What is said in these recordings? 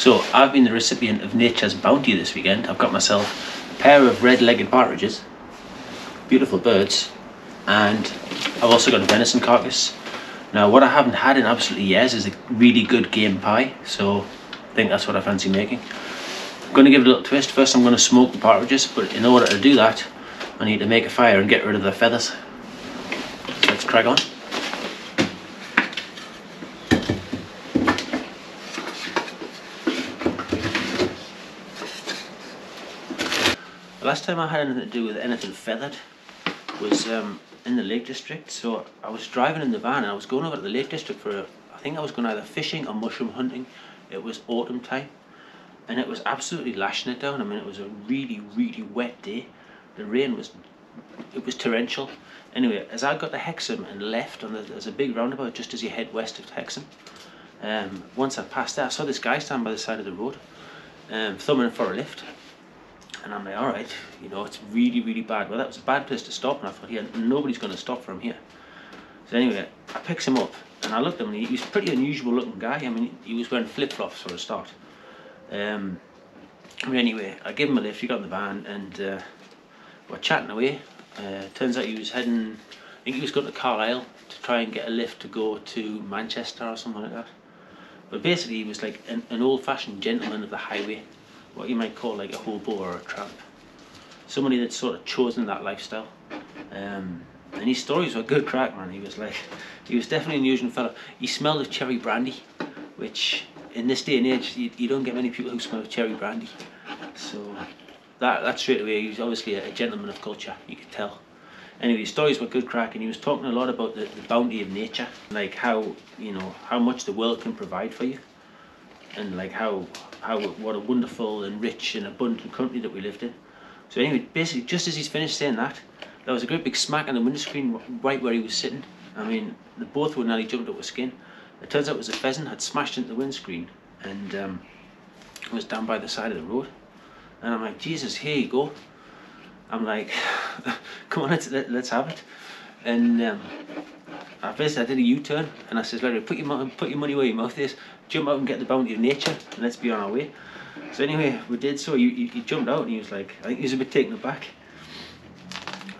So I've been the recipient of nature's bounty this weekend. I've got myself a pair of red-legged partridges, beautiful birds, and I've also got a venison carcass. Now what I haven't had in absolutely years is a really good game pie, so I think that's what I fancy making. I'm going to give it a little twist. First I'm going to smoke the partridges, but in order to do that I need to make a fire and get rid of the feathers. Let's crack on. Last time I had anything to do with anything feathered was um, in the Lake District. So I was driving in the van and I was going over to the Lake District for, a, I think I was going either fishing or mushroom hunting. It was autumn time and it was absolutely lashing it down. I mean, it was a really, really wet day. The rain was, it was torrential. Anyway, as I got to Hexham and left, on the, there's a big roundabout just as you head west of Hexham. Um, once I passed that, I saw this guy stand by the side of the road, um, thumbing for a lift. And I'm like, all right, you know, it's really, really bad. Well, that was a bad place to stop, and I thought, yeah, nobody's going to stop from here. So anyway, I picked him up, and I looked at him, he, was a pretty unusual looking guy. I mean, he was wearing flip-flops for a start. Um, anyway, I gave him a lift, he got in the van, and uh, we're chatting away. Uh, turns out he was heading, I think he was going to Carlisle to try and get a lift to go to Manchester or something like that. But basically, he was like an, an old-fashioned gentleman of the highway what you might call like a hobo or a tramp. Somebody that's sort of chosen that lifestyle. Um, and his stories were good crack, man. He was like, he was definitely an unusual fellow. He smelled of cherry brandy, which in this day and age, you, you don't get many people who smell of cherry brandy. So that, that straight away, he was obviously a, a gentleman of culture, you could tell. Anyway, his stories were good crack, and he was talking a lot about the, the bounty of nature, like how, you know, how much the world can provide for you and like how how what a wonderful and rich and abundant country that we lived in. So anyway, basically, just as he's finished saying that, there was a great big smack on the windscreen right where he was sitting. I mean, the both were nearly jumped up with skin. It turns out it was a pheasant had smashed into the windscreen and um, was down by the side of the road. And I'm like, Jesus, here you go. I'm like, come on, let's let, let's have it. And um, I basically I did a U-turn and I says, Larry, put your put your money where your mouth is jump out and get the bounty of nature and let's be on our way. So anyway, we did so. He, he jumped out and he was like, I think he was a bit taken aback.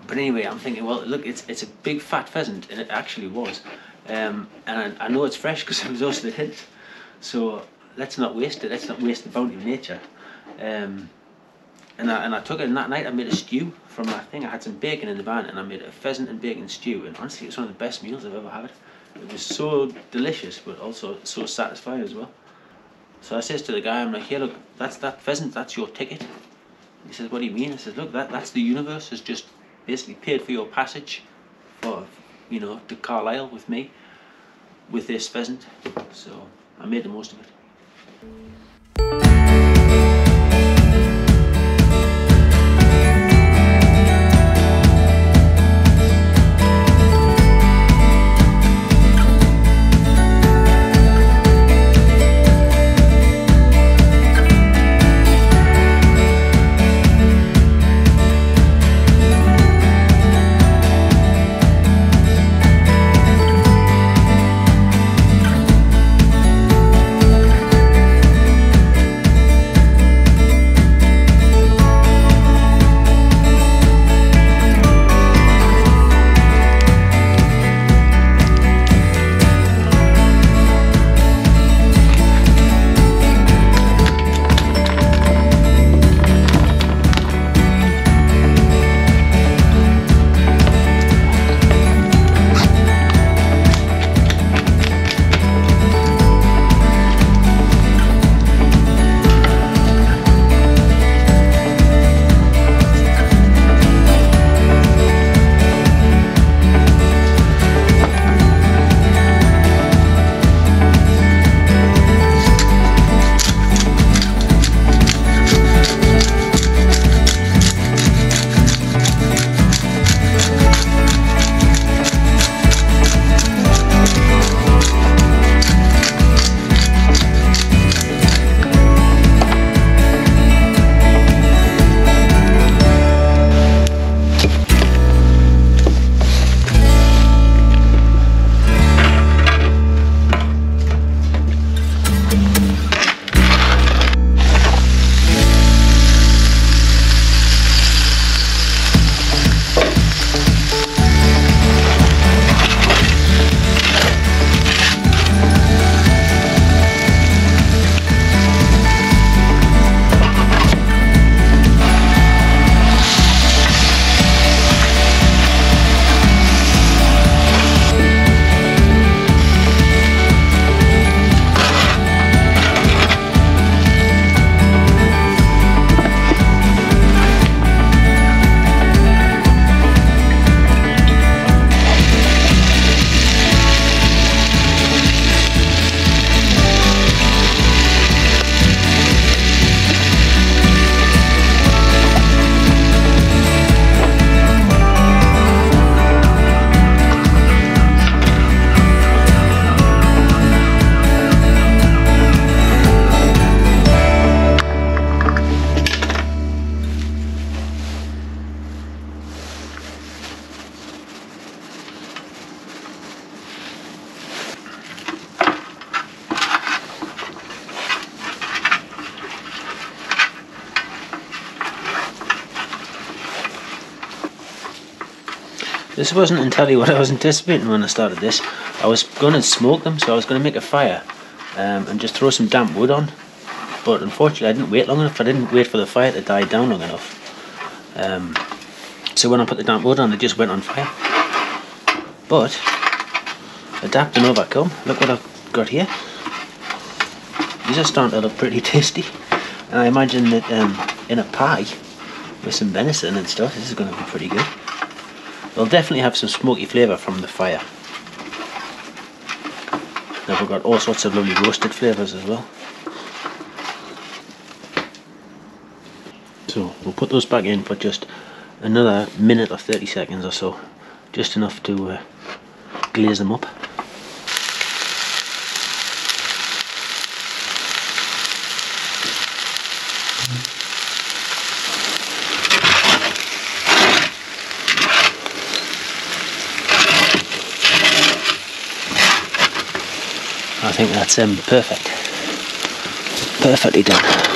But anyway, I'm thinking, well, look, it's it's a big fat pheasant, and it actually was. Um, and I, I, know it's fresh because it was also the hint. So let's not waste it. Let's not waste the bounty of nature. Um, and I, and I took it, and that night I made a stew from that thing. I had some bacon in the van, and I made a pheasant and bacon stew. And honestly, it's one of the best meals I've ever had. It was so delicious, but also so satisfying as well. So I says to the guy, I'm like, here, look, that's that pheasant, that's your ticket. He says, what do you mean? I says, look, that, that's the universe has just basically paid for your passage for, you know, to Carlisle with me, with this pheasant. So I made the most of it. This wasn't entirely what I was anticipating when I started this. I was going to smoke them, so I was going to make a fire um, and just throw some damp wood on. But unfortunately, I didn't wait long enough. I didn't wait for the fire to die down long enough. Um, so when I put the damp wood on, it just went on fire. But adapt and overcome. Look what I've got here. These are starting to look pretty tasty. And I imagine that um, in a pie with some venison and stuff, this is going to be pretty good. It'll definitely have some smoky flavour from the fire. Now we've got all sorts of lovely roasted flavours as well. So we'll put those back in for just another minute or 30 seconds or so. Just enough to uh, glaze them up. I think that's um, perfect. Perfectly done.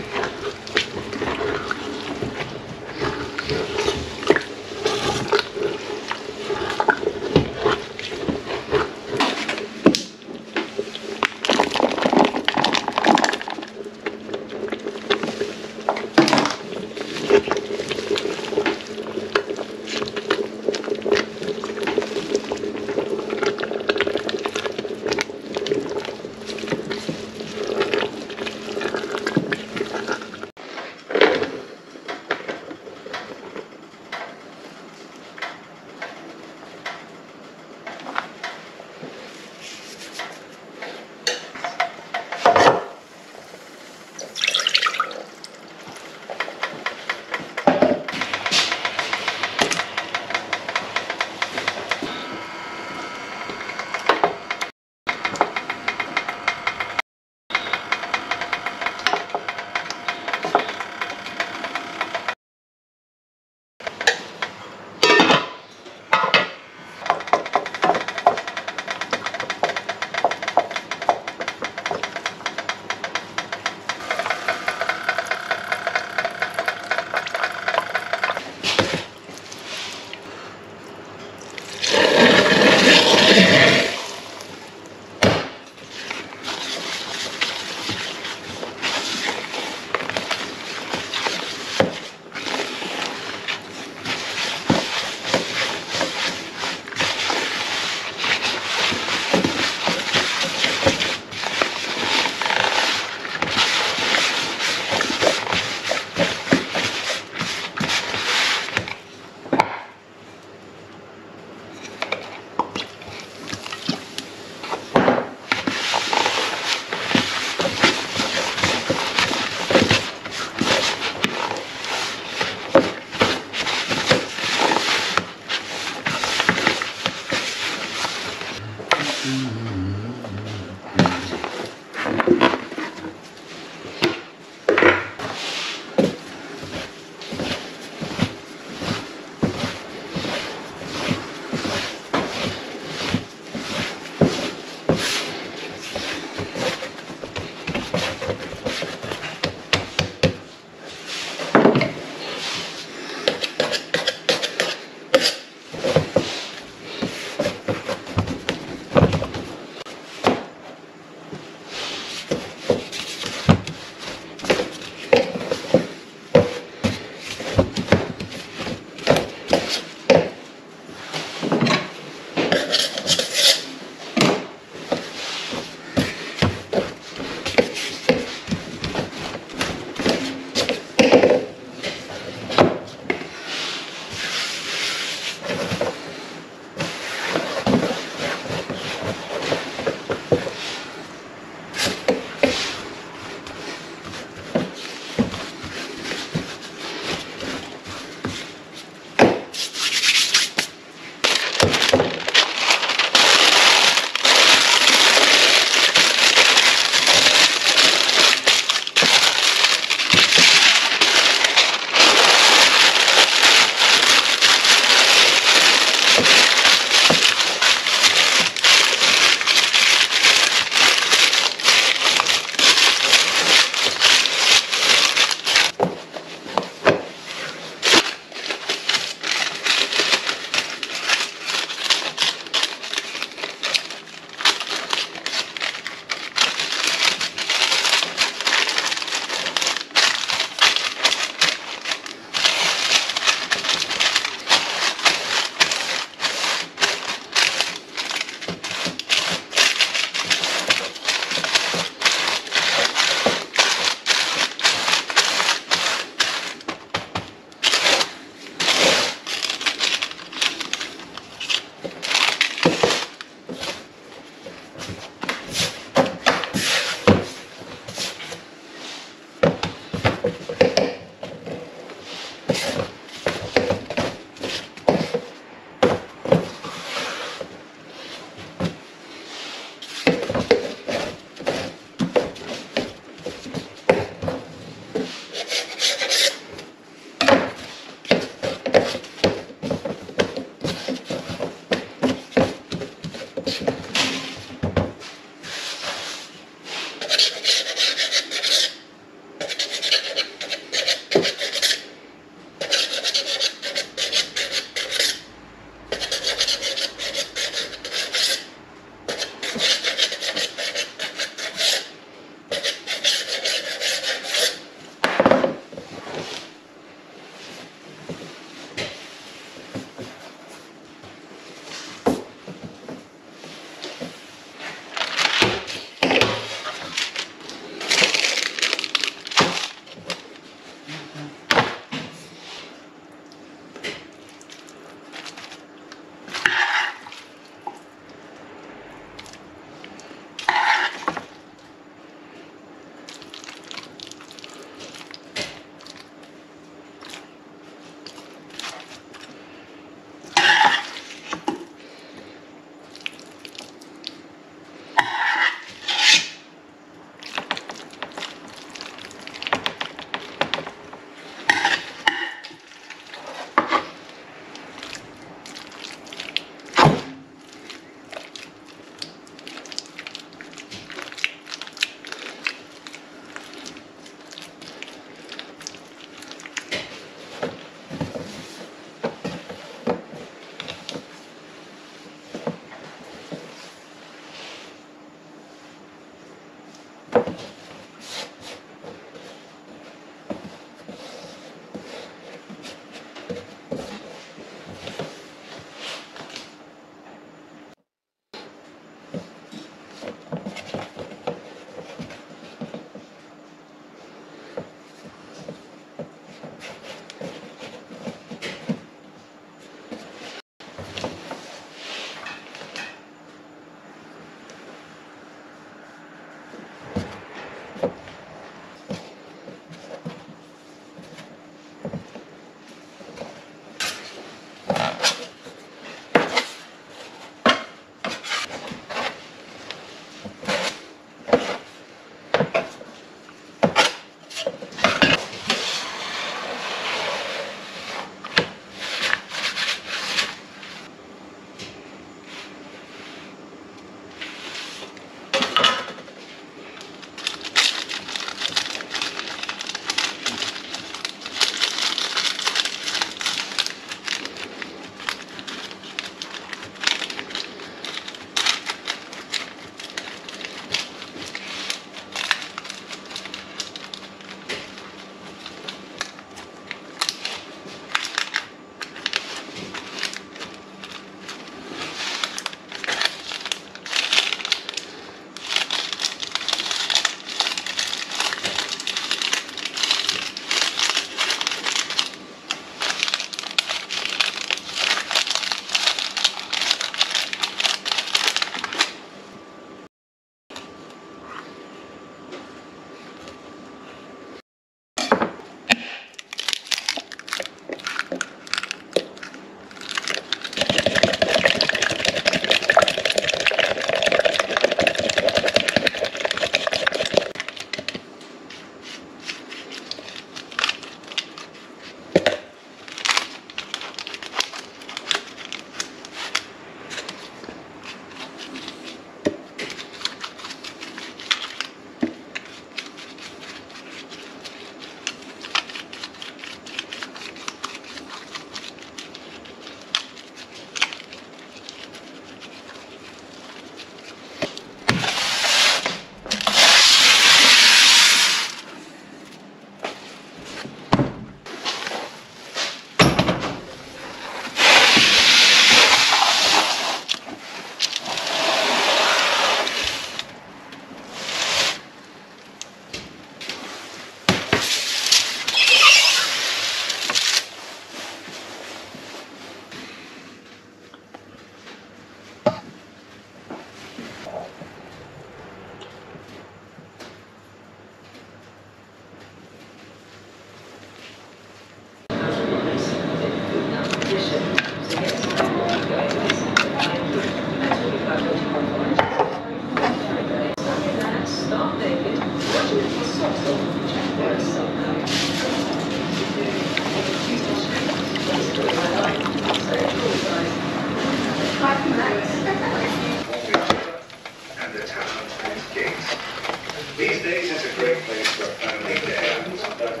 These days it's a great place for a family gatherings, but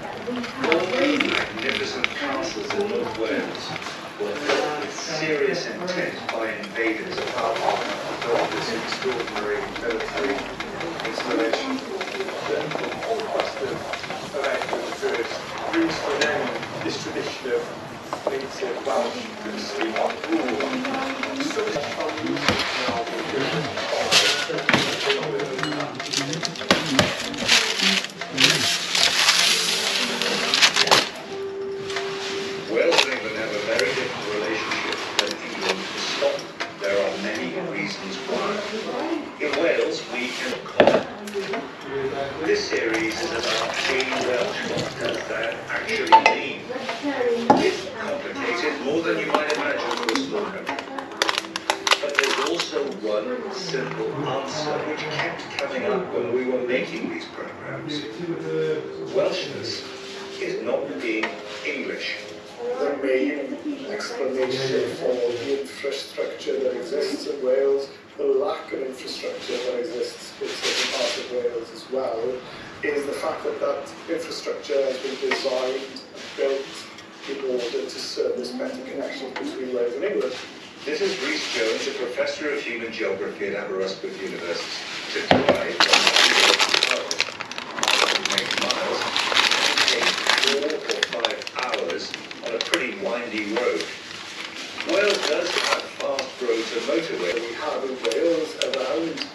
all those magnificent castles in North Wales were built with serious intent by invaders of our land to this extraordinary military installation. That blockbuster around the first roots for them this tradition of native Welsh good on Welshness is not being English. the main explanation for the infrastructure that exists in Wales, the lack of infrastructure that exists in certain parts of Wales as well, is the fact that that infrastructure has been designed and built in order to service better connections between Wales and England. This is Rhys Jones, a professor of human geography at Aberystwyth University. To a pretty windy road. Wales does have fast roads and motorways. We have in Wales around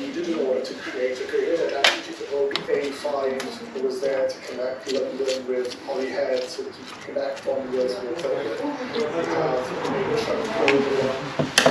needed in order to create a greater identity to hold A5 that was there to connect London with Holyhead, so to connect onwards with London. We have road